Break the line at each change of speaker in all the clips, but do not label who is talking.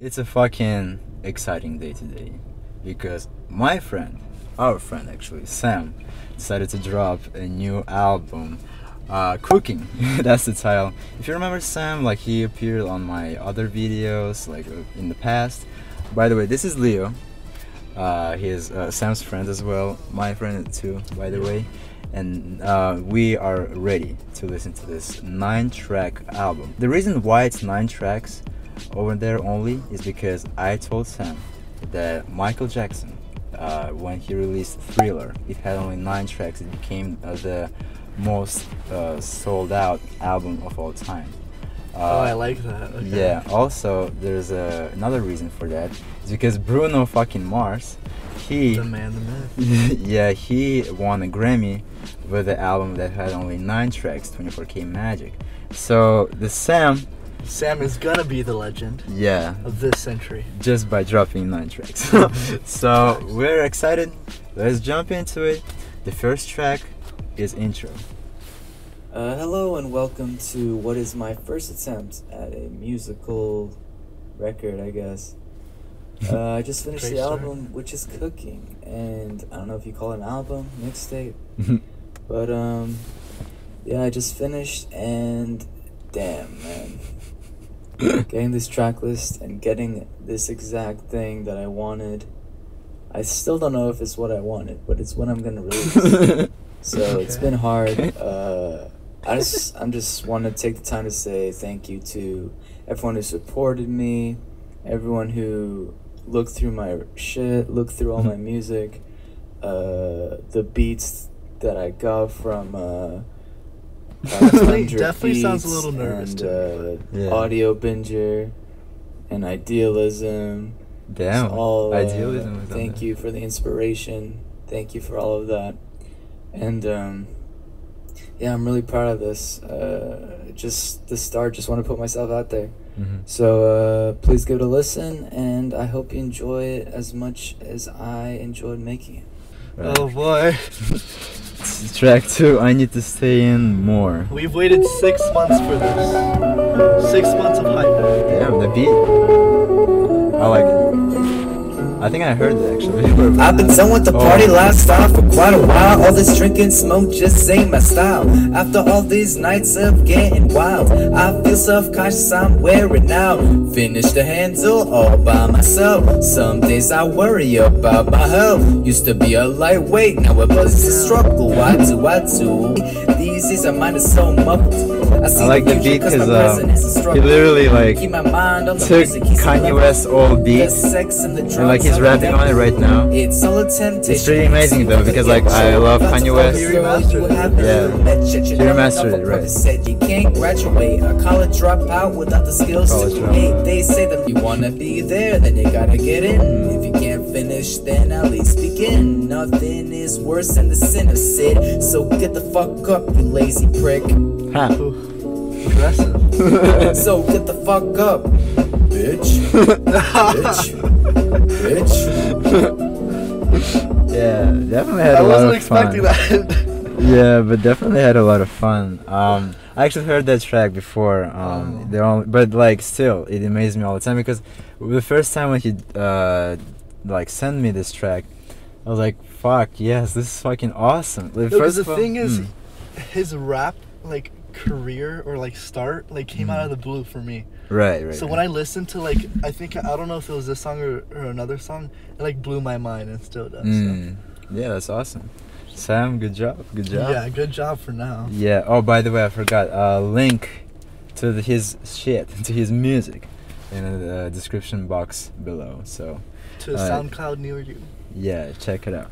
It's a fucking exciting day today because my friend, our friend actually, Sam, decided to drop a new album. Uh, cooking that's the title. If you remember sam like he appeared on my other videos like uh, in the past. By the way this is leo. Uh, he is uh, sam's friend as well. My friend too by the way. And uh, we are ready to listen to this nine track album. The reason why it's nine tracks over there only is because I told Sam that Michael Jackson, uh, when he released Thriller, it had only nine tracks. It became uh, the most uh, sold out album of all time.
oh, I
Uh,
like that. Okay.
yeah. Also, there's uh, another reason for that. It's because Bruno fucking Mars, he
The man, the myth.
yeah, he won a Grammy with the album that had only nine tracks, 24K Magic. So the Sam,
Sam is gonna be the legend
yeah,
of this century.
just by dropping nine tracks. so we're excited. Let's jump into it. The first track is intro.
Uh, hello and welcome to what is my first attempt at a musical record, I guess. Uh, I just finished
Great
the
start.
album, which is Cooking, and I don't know if you call it an album, mixtape, but um, yeah, I just finished, and damn, man, getting this track list and getting this exact thing that I wanted. I still don't know if it's what I wanted, but it's what I'm gonna release. So it's been hard. Uh, I just I'm just want to take the time to say thank you to everyone who supported me, everyone who looked through my shit, looked through all my music, uh, the beats that I got from. Uh,
Definitely-
500
sounds a little nervous
and,
to me,
uh,
Yeah.
Audio Binger and Idealism.
Damn,
It's all, uh,
idealism. was
thank
there.
you for the inspiration. Thank you for all of that. And um, yeah, I'm really proud of this. Uh, just the start. Just want to put myself out there.
Mhm.
So uh, please give it a listen, and I hope you enjoy it as much as I enjoyed making it.
Right.
Oh boy,
Track two. I need to stay in more.
we've waited six months for this. Six months of hype.
Damn, the beat. I like it. I think I heard it actually.
I've been done with the
Oh.
party lifestyle for quite a while. All this drinking, smoke just ain't my style. After all these nights of getting wild, I feel self conscious, I'm wearing out. Finish the handle all by myself. Some days I worry about my health. Used to be a lightweight, now it was a struggle. Why do I do? These days my mind is so muffled. see
I like the
future
beat because
a
um, he literally like
Keep my mind on the
took Kanye
a
West's old beat
and the drugs
and like he's rapping on it right now.
it's all a temptation.
It's pretty amazing though because like I love Kanye West.
He remastered it.
Yeah.
He
remastered it, right.
Said you can't graduate a college dropout without the skills to create. They say that you wanna be there, then you gotta get in. If you can't finish, then at least begin. Nothing is worse than the sin of Sid. So get the fuck up, you lazy prick.
Ha.
Aggressive.
So get the fuck up, bitch. bitch. Bitch.
Yeah, definitely had
I
a lot
wasn't
of
expecting
fun.
that.
Yeah, but definitely had a lot of fun. Um, I actually heard that track before. Um,
Oh.
but like still, it amazed me all the time because the first time when he uh, like sent me this track, I was like, "Fuck yes, this is fucking awesome." Like,
No,
first
the
all-
thing is,
mm,
his rap like career or like start like came out of the blue for me.
right, right.
So
right.
when I listened to like I think I don't know if it was this song or, or another song, it like blew my mind and still does.
Mm, yeah, that's awesome. Sam, good job, good job.
Yeah, good job for now.
Yeah. Oh, by the way, I forgot. Uh, link to the, his shit, to his music, in the description box below. So
To
Alright.
SoundCloud near you.
yeah, check it out.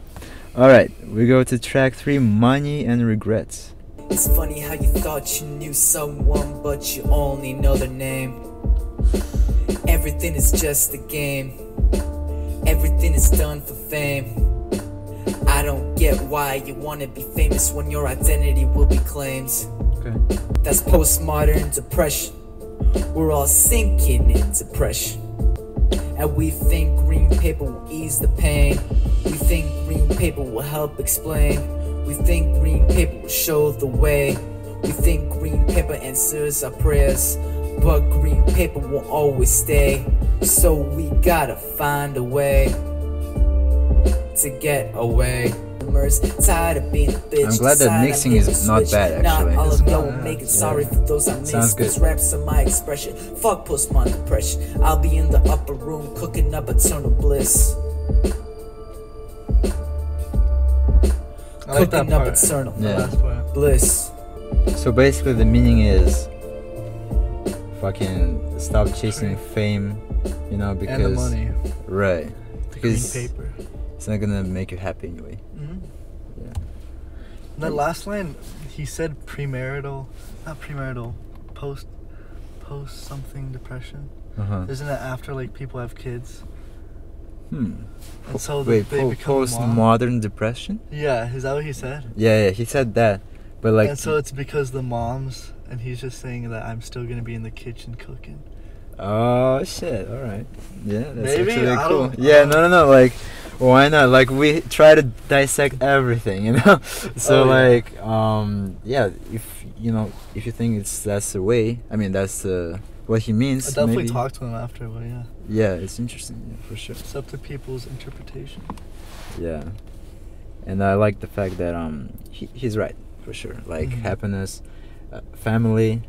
All right, we go to track three, money and regrets.
It's funny how you thought you knew someone, but you only know their name. Everything is just a game. Everything is done for fame. I don't get why you wanna be famous when your identity will be claimed.
Okay.
That's postmodern depression. We're all sinking in depression. And we think green paper will ease the pain. We think green paper will help explain. We think green paper will show the way. We think green paper answers our prayers. But green paper won't always stay. So we gotta find a way to get away. Tired of being a bitch.
I'm glad that mixing is not bad,
Not
actually.
all of y'all will make it. Sorry for those I
Sounds good.
These raps are my expression. Fuck postmodern depression. I'll be in the upper room cooking up eternal bliss.
Like that
cooking up
part.
eternal
The
Yeah.
last part.
bliss.
So basically, the meaning is fucking stop chasing fame, you know, because
and the money.
right,
The green
because
paper.
it's not gonna make you happy anyway.
Mm-hmm.
Yeah.
That last line, he said premarital, not premarital, post, post something depression.
Uh huh.
Isn't it after like people have kids
Hmm.
and so
Wait,
they
po-
become
postmodern depression?
Yeah, is that what he said?
Yeah, yeah, he said that, but like,
and so it's because the moms, and he's just saying that I'm still gonna be in the kitchen cooking.
oh shit, all right, yeah, that's
Maybe?
actually
I
cool. Yeah, no, no, no, like, why not? Like, we try to dissect everything, you know. so
Oh, yeah.
like, um, yeah, if you know, if you think it's that's the way, I mean, that's uh, what he means.
I definitely
maybe.
talked to him after, but yeah,
Yeah, it's interesting, yeah, for sure.
it's up to people's interpretation.
Yeah, and I like the fact that um he, he's right for sure. Like
Mhm.
happiness, uh, family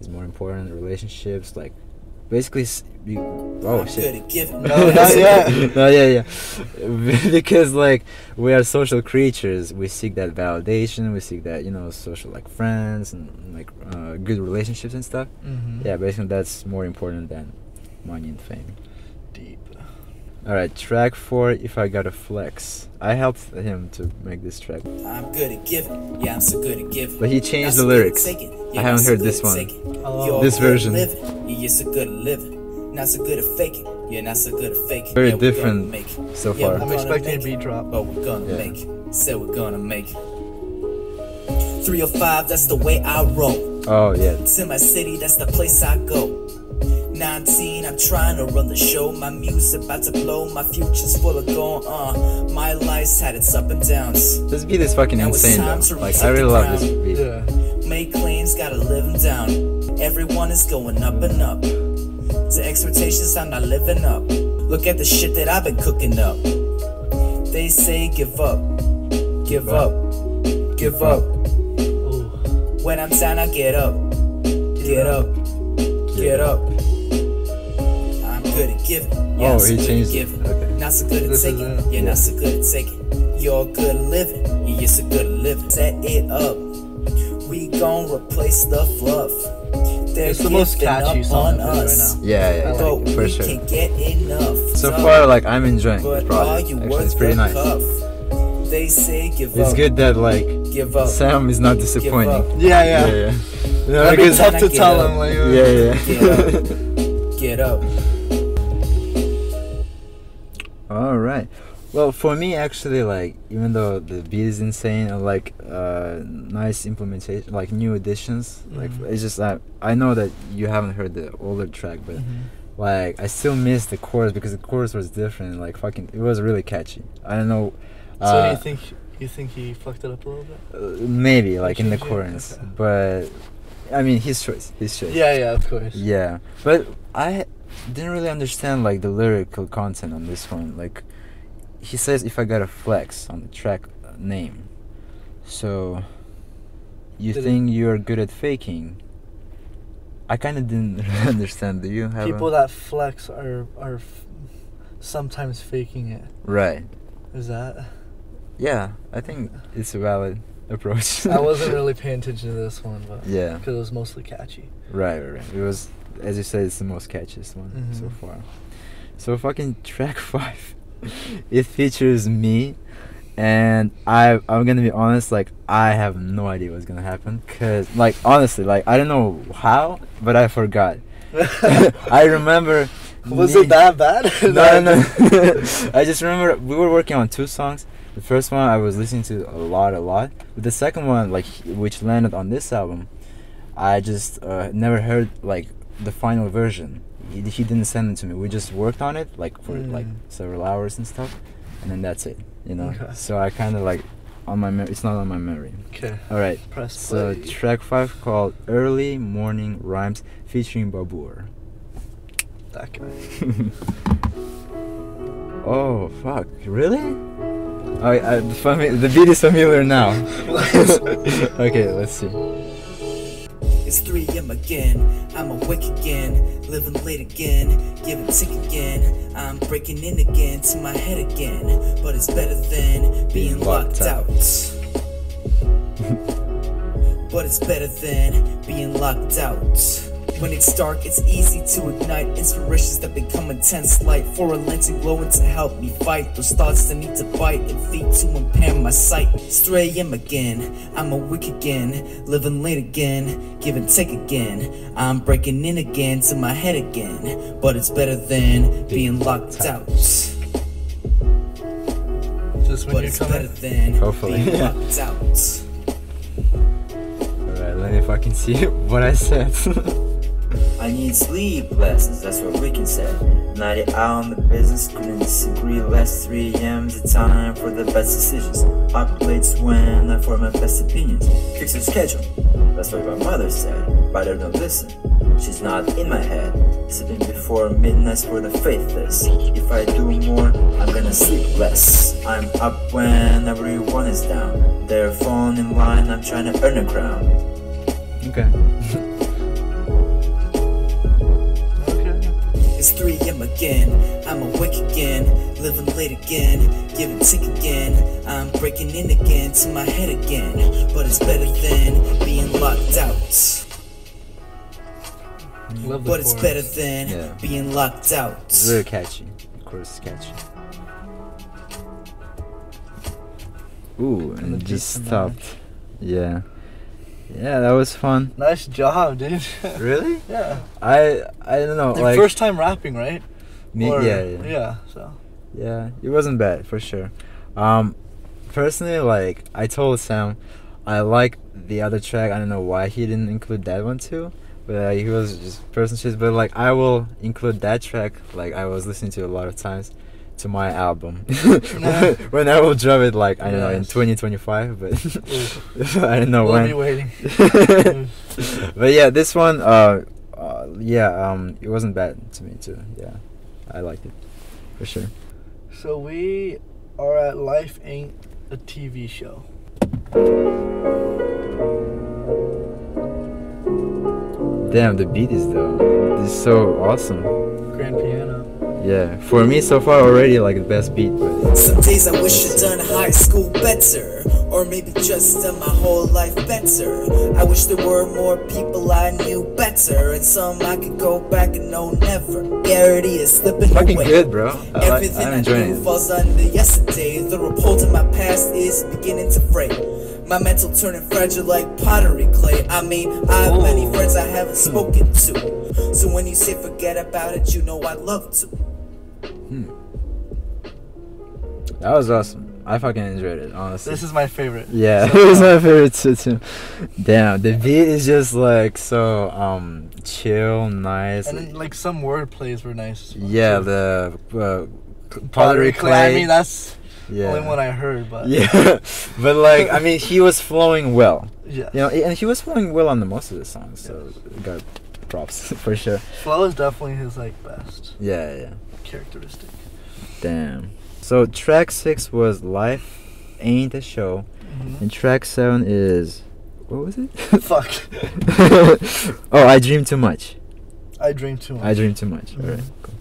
is more important. Relationships, like basically. You, oh
I'm
shit.
No, not yet.
no, yeah, yeah. because like we are social creatures, we seek that validation. We seek that you know social like friends and like uh, good relationships and stuff.
Mm-hmm.
Yeah, basically that's more important than money and fame.
Deep.
All right, track four. If I got a flex, I helped him to make this track,
I'm good at giving. Yeah, I'm so good at giving.
but he changed
Not
the
so good at
lyrics.
taking.
I haven't
so
heard this one.
Oh.
This version.
Living. Yeah, you're so good at living. Not so good at faking. You're not so good at faking.
Very
Yeah,
different
make.
so
Yeah,
far.
we're
I'm
gonna
expecting a beat drop.
But we're gonna
Yeah.
make. Said we're gonna make. 305, that's the way I roll.
Oh yeah,
To my city, that's the place I go. 19, I'm trying to run the show. My music about to blow. My future's full of gold. Uh, my life's had its up and downs.
this beat is fucking
Now
insane
time
though. Like I really
the
love this beat.
Yeah.
Make claims, gotta live them down. Everyone is going up and up. To expectations, I'm not living up. Look at the shit that I've been cooking up. They say give up, give up, give up. When I'm down, I get up, get up, get up. I'm good at giving. Yeah,
Oh,
I'm so
he
good at
changed it. Okay.
Not so good at
This
taking.
it.
You're
Yeah.
not so good at taking. You're good at living. Yeah, you're so good at living. Set it up. We gon' replace the fluff. They're
It's the most catchy song
on
I've right
us.
now.
Yeah, yeah,
I
yeah,
like
But
for
we
sure.
can't get enough.
So far, like I'm enjoying
but are
project.
you
Actually, it's pretty nice.
cuff? They say give
It's
up.
good that like
Give up.
Sam is not disappointing.
up.
Yeah, yeah.
Yeah, yeah. You know,
That'd be
because-
tough to tell
up.
him. Like,
yeah, yeah.
Get up. Get up.
All right. Well, for me, actually, like even though the beat is insane, and like uh, nice implementation, like new additions, like
Mhm.
it's just that I know that you haven't heard the older track, but
Mhm.
like I still miss the chorus because the chorus was different. Like fucking, it was really catchy. I don't know.
So
uh,
do you think you think he fucked it up a little bit?
uh, maybe like in the chorus,
Okay.
but I mean his choice, his choice.
Yeah, yeah, of course.
Yeah, but I didn't really understand like the lyrical content on this one. Like, he says if I got a flex on the track uh, name, so you
Did
think you're good at faking? I kind of didn't understand. Do you have
People
a,
that flex are are f- sometimes faking it.
right?
Is that?
Yeah, I think it's a valid approach.
I wasn't really paying attention to this one, but
Yeah.
because it was mostly catchy.
Right, right, right. It was, as you said, it's the most catchiest one so
Mhm.
far. So fucking track five, it features me, and I I'm gonna be honest, like I have no idea what's gonna happen, cause like honestly, like I don't know how, but I forgot. I remember.
Was
me-
it that bad?
no, no, no. I just remember we were working on two songs. The first one I was listening to a lot, a lot. But the second one, like which landed on this album, I just uh, never heard like the final version. He, he didn't send it to me. We just worked on it like for like
Mm.
several hours and stuff, and then that's it. You know.
Okay.
So I kind of like on my it's not on my memory.
Okay.
All right.
Press
So
play.
track five called "Early Morning Rhymes" featuring Babur.
that guy.
oh fuck! Really? Oh, I, the, the beat is familiar now. okay, let's see.
It's 3 a.m. again. I'm awake again, living late again, giving sick again. I'm breaking in again to my head again, but it's better than being locked out. but it's better than being locked out. When it's dark, it's easy to ignite inspirations that become intense light for a lens to glow and to help me fight those thoughts that need to bite and feed to impair my sight. It's 3 again, I'm awake again, living late again, give and take again. I'm breaking in again to my head again, but it's better than being locked out.
Just when
But
you're
it's better than
Hopefully.
being locked out.
Alright, let me fucking see what I said.
I need sleep lessons, that's what Ricky said. 90 out on the business, couldn't disagree less. 3 a.m. the time for the best decisions. Up late when I form my best opinions. Fix your schedule, that's what my mother said. But I don't listen, she's not in my head. Sleeping before midnight for the faithless. If I do more, I'm gonna sleep less. I'm up when everyone is down. They're falling in line, I'm trying to earn a crown.
Okay.
It's 3 a.m. again. I'm awake again, living late again, giving tick again. I'm breaking in again to my head again, but it's better than being locked out.
Love the
But it's
chorus.
better than
Yeah.
being locked out.
It's very catchy. Of course, it's catchy. Ooh,
And
and it just
beats are nice.
stopped. Yeah. Yeah, that was fun.
Nice job, dude.
Really?
yeah.
I I don't know.
Your
like
first time rapping, right?
me,
Or-
yeah, yeah,
Yeah. So.
Yeah, it wasn't bad for sure. Um, personally, like I told Sam, I like the other track. I don't know why he didn't include that one too, but uh, he was just person shit. But like I will include that track. Like I was listening to a lot of times to my album
Nah.
when I will drop it. Like I don't know in twenty twenty five, but I don't know
we'll
when.
be waiting.
but yeah, this one, uh, uh, yeah, um, it wasn't bad to me too. Yeah, I liked it for sure.
So we are at Life Ain't a TV show.
Damn, the beat is though. This is so awesome.
Grand piano.
Yeah, for me so far already like the best beat. But
Some days I wish I'd done high school better, or maybe just done my whole life better. I wish there were more people I knew better, and some I could go back and know never. Reality is slipping
fucking
away.
good, bro. I like,
Everything
I'm
I
enjoying
do
it.
falls under yesterday. The report of my past is beginning to fray. My mental turning fragile like pottery clay. I mean, I have many friends I haven't spoken to. So when you say forget about it, you know I'd love to.
That was awesome. I fucking enjoyed it, honestly.
This is my favorite.
yeah,
So
it was my favorite too, too. Damn, the beat is just like so um chill, nice.
And then, like some word plays were nice. well,
yeah,
too.
the uh, pottery clay.
I mean, that's
yeah.
the only one I heard, but
yeah, but like I mean, he was flowing well.
yeah.
You know, and he was flowing well on the most of the songs, so got props for sure.
Flow is definitely his like best
Yeah, yeah.
Characteristic.
Damn. So track six was "Life Ain't a Show,"
Mhm.
and track seven is what was it?
Fuck.
oh, I dream too much.
I dream too much.
I dream too much.
Mhm.
Alright, cool.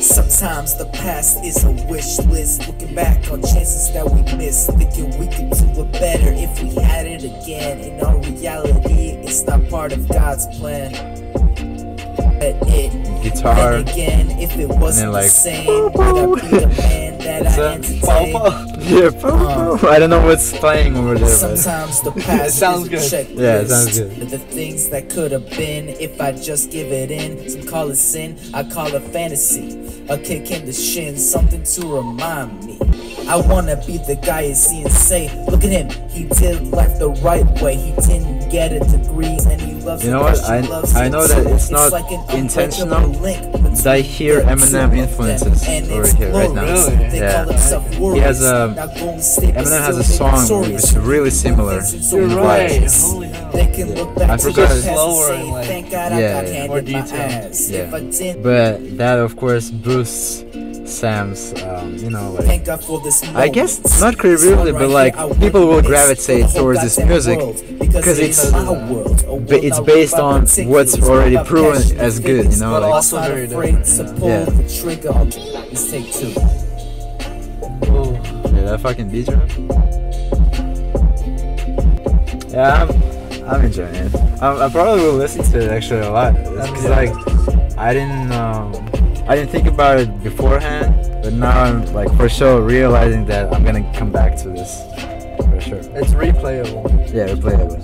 Sometimes the past is a wish list. Looking back on chances that we missed. Thinking we could it again. In our reality, it's not part of God's plan. But it.
Guitar.
Then again, if it wasn't
like,
the same, would I be the man that
It's
I
a
entertain?
Papa.
Yeah, po- po- um, I don't know what's playing over there. But
Sometimes the past
sounds good.
checklist.
Yeah, it sounds good.
The things that could have been if I just give it in. Some call it sin, I call it fantasy. A kick in the shin, something to remind me. I wanna be the guy you see and say, Look at him, he did life the right way. He didn't get a degree and he loves
You
it
know
'cause
what? I- I know that it's not
like an
intentional,
unbreakable link
I hear Eminem influences over here right now.
Really?
They
Yeah.
call it self-worries.
He has a-
Now Golden State is
Eminem has a song
victorious.
which is really similar
You're right. Holy hell.
They can look back
I forgot
their
his-
Slower and, like,
Thank God I
Yeah, yeah.
More
my
detailed.
Yeah.
If I didn't,
But that of course boosts Sam's, um, you know, like
thank God for this
I guess not
creatively,
but like
right here, I
people will gravitate
for the whole
towards this music because
it's
it's-
my world, a world
but it's based on what's already proven as good, you know, like-
also
not
very
afraid
different,
to pull
yeah.
the trigger. Let's take two.
Oh,
yeah, that fucking beat drop. Yeah, I'm, I'm enjoying it. I, I probably will listen to it actually a lot because like I didn't um, I didn't think about it beforehand, but now I'm like for sure realizing that I'm gonna come back to this for sure.
it's replayable.
Yeah, replayable.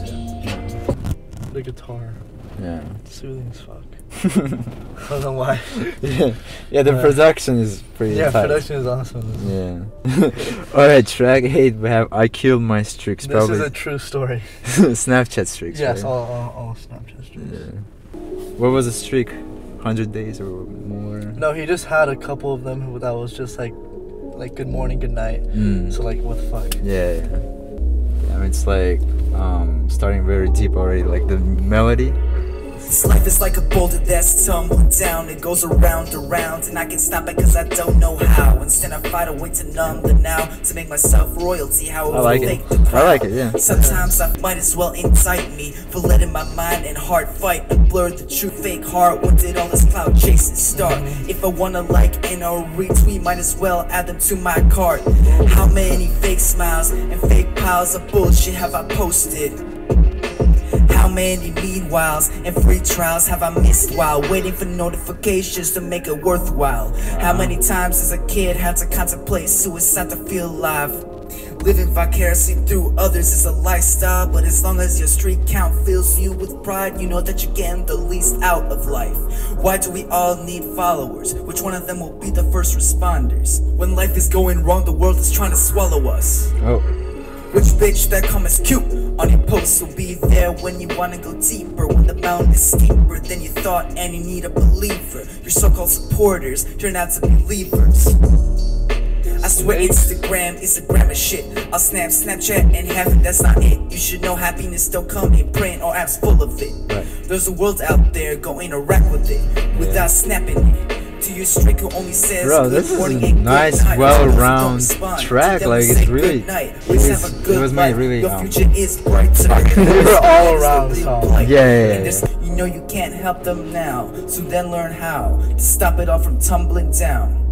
The guitar,
Yeah.
soothing as fuck. I don't know why.
yeah, yeah. The
Uh,
production is pretty.
Yeah,
tight.
production is awesome.
Yeah. All right, track eight. We have "I Killed My Streaks."
This
Probably
is a true story.
Snapchat streaks.
yes,
right?
all, all, all Snapchat streaks.
Yeah. What was the streak? Hundred days or more?
No, he just had a couple of them who- that was just like, like good morning, good night.
Mm.
So like, what the fuck?
Yeah, yeah. Yeah, I mean, it's like um, starting very deep already. Like the melody.
This life is like a boulder that's tumbling down. It goes around, around, and I can stop it cause I don't know how. Instead, I find a way to numb the now, to make myself royalty. How
I like it. I like it, yeah.
Sometimes I might as well indict me for letting my mind and heart fight and blur the true fake heart. When did all this cloud chasing start? If I wanna like and or retweet, might as well add them to my cart. How many fake smiles and fake piles of bullshit have I posted? How many meanwhiles and free trials have I missed while waiting for notifications to make it worthwhile? How many times as a kid had to contemplate suicide to feel alive? Living vicariously through others is a lifestyle, but as long as your street count fills you with pride, you know that you're getting the least out of life. Why do we all need followers? Which one of them will be the first responders? When life is going wrong, the world is trying to swallow us.
Oh.
Which bitch that comments cute on your post will be there when you wanna go deeper. When the mountain is steeper than you thought and you need a believer. Your so-called supporters turn out to be believers. I swear Instagram, Instagram is shit. I'll snap Snapchat and have it, that's not it. You should know happiness don't come in print or apps full of it.
Right.
There's a world out there, go interact with it without snapping it. To your streak who only says
Bro,
good
this is a nice, well-round track, like, it's
say
really-
good
it was-
have a
it
good
was made
life.
really,
Your
um,
future is brighter.
It was all around song.
blank.
Yeah, yeah, yeah,
You know you can't help them now, so then learn how to stop it all from tumbling down.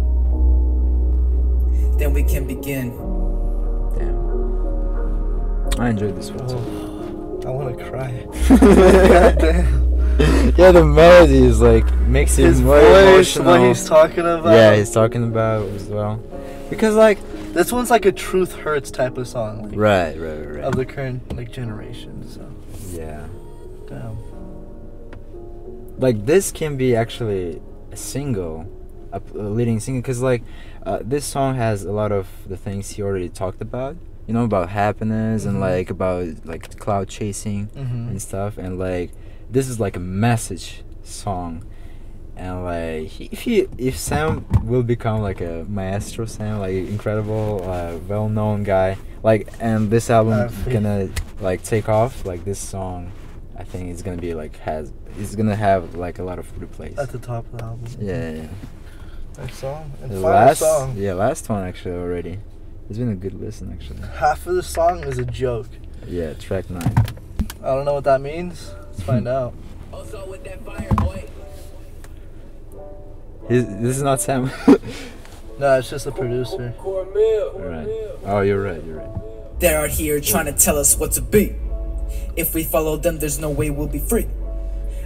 Then we can begin.
Damn. I enjoyed this one. too.
I want to cry.
Yeah, the melody is like makes it
His
more
voice,
emotional.
what he's talking about.
yeah, he's talking about as well. Because like,
This one's like a truth hurts type of song. Like,
right, right, right.
Of the current like generation. So,
yeah.
damn.
like this can be actually a single a leading single because like uh, this song has a lot of the things he already talked about you know about happiness
Mhm.
and like about like cloud chasing
Mhm.
and stuff and like this is like a message song and like if he if sam will become like a maestro sam like incredible uh, well-known guy like and this album
faith.
gonna like take off like this song i think it's gonna be like has it's gonna have like a lot of replays
At the top of the album.
yeah, yeah, yeah.
Next song. And
the last
song.
yeah last one actually already it's been a good listen actually
Half of the song is a joke.
yeah track nine
I don't know what that means. Let's hmm. find out.
He's, this is not sam
No, it's just a producer.
right oh you're right you're right
They're out here trying to tell us what to be. If we follow them, there's no way we'll be free.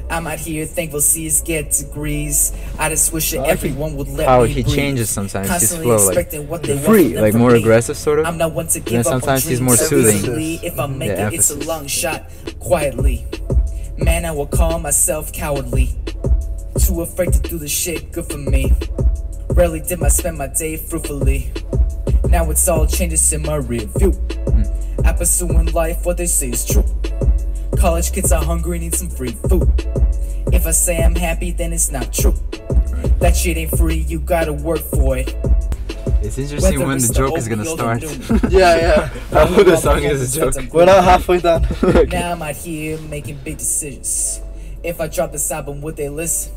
I'm out here thankful seas get degrees. I just wish that everyone would let
how
me
he
breathe.
changes sometimes his flow like
what they
free like more aggressive sort of
I'm not one to give up
sometimes he's more soothing.
easily. If I make
Yeah,
it, it's a long shot. Quietly, man, I will call myself cowardly. Too afraid to do the shit good for me. rarely did I spend my day fruitfully. Now it's all changes in my review. Hmm. I pursuing life, what they say is true. College kids are hungry, need some free food. If I say I'm happy, then it's not true. That shit ain't free, you gotta work for it.
It's interesting
Whether
when
it's
the joke is gonna start.
the doom.
Yeah, yeah.
How the song is a joke.
We're not halfway done.
Now I'm out here making big decisions. If I drop this album, would they listen?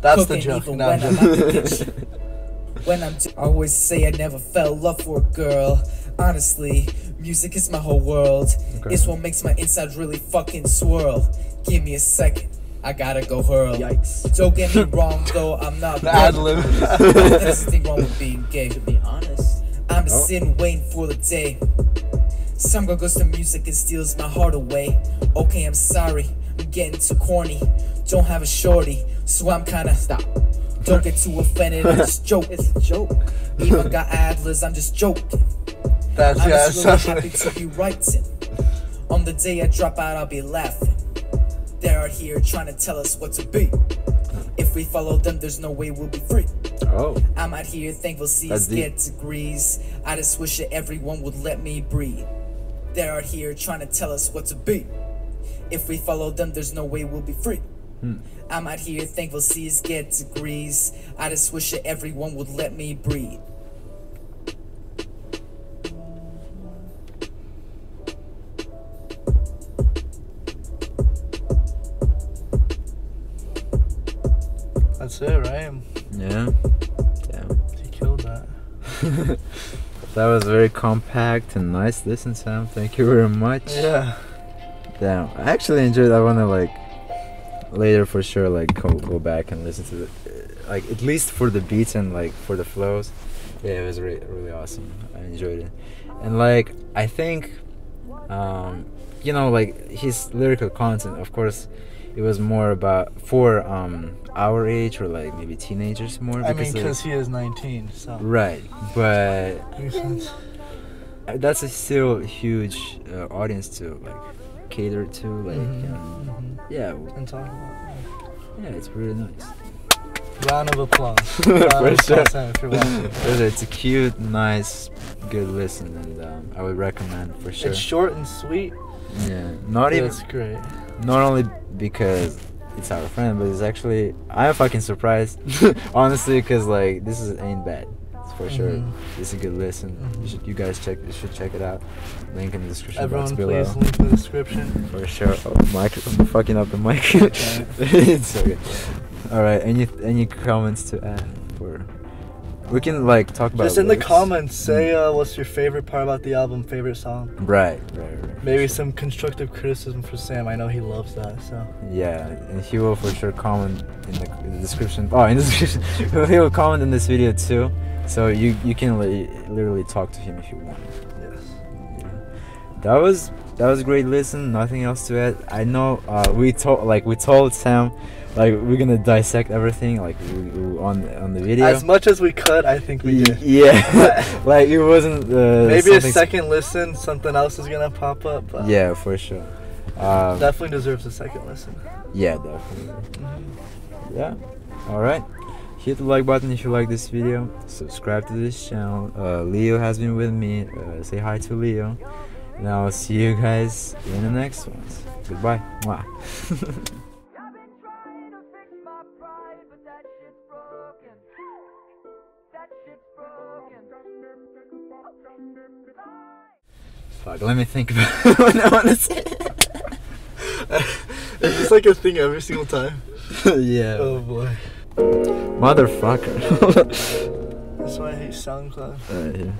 That's the
Cooking
joke.
even
No,
when I'm out the kitchen. When I'm, I always say I never fell in love for a girl. Honestly, music is my whole world.
Okay.
It's what makes my insides really fucking swirl. Give me a second, I gotta go hurl.
Yikes.
Don't get me wrong though, I'm not.
The ad lib.
There's nothing wrong with being gay.
To be honest,
I'm just
Oh.
sitting waiting for the day. Some girl goes to music and steals my heart away. Okay, I'm sorry, I'm getting too corny. Don't have a shorty, so I'm kinda stop. Don't get too offended, I'm just joking. It's a joke. Even got adlers, I'm just joking.
That's
I'm
yeah. That's
happy to be writing. On the day I drop out, I'll be laughing. They're out here trying to tell us what to be. If we follow them, there's no way we'll be free.
Oh,
I'm out here thankful
deep.
get degrees. I just wish that everyone would let me breathe. They're out here trying to tell us what to be. If we follow them, there's no way we'll be free.
Hmm.
I'm out here thankful sees get degrees. I just wish that everyone would let me breathe.
That
was very compact and nice. Listen, Sam. Thank you very much.
Yeah.
Damn. I actually enjoyed. I wanna like later for sure like go, go back and listen to the like at least for the beats and like for the flows. Yeah, it was really really awesome. I enjoyed it, and like I think, um, you know, like his lyrical content. Of course, it was more about for um our age or like maybe teenagers more.
I mean,
like-
because he is 19, so.
Right, but uh, that's a still huge uh, audience to like cater to. Like,
Mhm,
um,
mhm.
yeah,
And talk about
yeah, it's really nice.
Round of applause.
For
Round of applause,
sure.
Sam, if you're watching.
It's a- cute, nice, good listen, and um, I would recommend for sure.
It's short and sweet.
yeah, not
but
even
It's great.
not only because it's our friend, but it's actually I'm fucking surprised, honestly, because like this is ain't bad. It's for sure.
Mhm.
It's a good listen. You
Mhm.
should you guys check you should check it out. Link in the description
Everyone,
box below.
Everyone, please link in the description.
For sure. Oh, mic, I'm fucking up the mic. It's okay. All right. Any any comments to add for? We can like talk about.
Just in the comments, say uh, what's your favorite part about the album, favorite song.
Right, right, right.
Maybe some constructive criticism for Sam. I know he loves that. So
Yeah, and he will for sure comment in the, in the description. Oh, in the description, he will comment in this video too. So you you can li- literally talk to him if you want.
yes.
Yeah. That was that was a great listen. Nothing else to add. I know uh, we told like we told Sam like we're gonna dissect everything like on on the video.
As much as we could, I think we did.
Yeah, like it wasn't. Uh,
Maybe a second listen, something else is gonna pop up.
Yeah, for sure. Um,
definitely deserves a second listen.
yeah, definitely.
Mhm.
Yeah. All right. Hit the like button if you like this video. Subscribe to this channel. Uh, Leo has been with me. Uh, say hi to Leo. And I'll see you guys in the next ones. Goodbye. Mwah. Fuck. Let me think about what I want to say.
Is this like a thing every single time?
yeah.
Oh boy.
Motherfucker.
That's why I hate SoundCloud.
Alright, here.